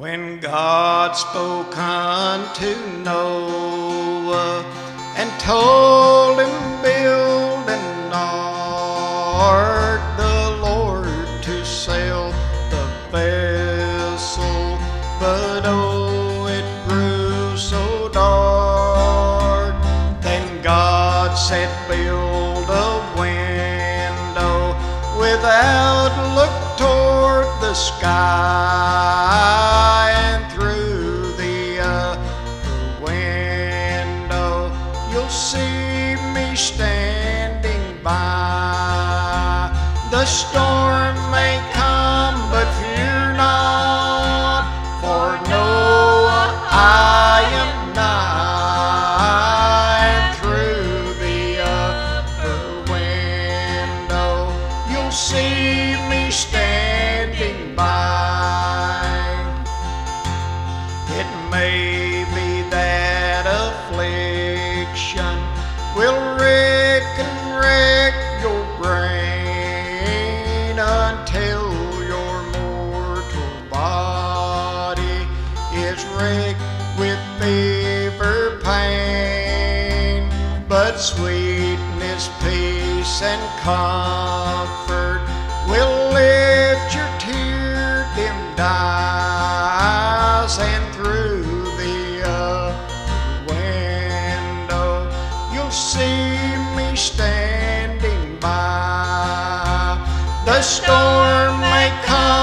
When God spoke unto Noah and told him build an ark, the Lord to sail the vessel, but oh, it grew so dark. Then God said, build a window without look toward the sky see me standing by. The storm may come, but fear not, for Noah I am nigh. And through the upper window you'll see me standing by. It may be will wreck and wreck your brain until your mortal body is wrecked with fever pain. But sweetness, peace, and comfort will lift your tear-dimmed eyes and see me standing by. The storm may come.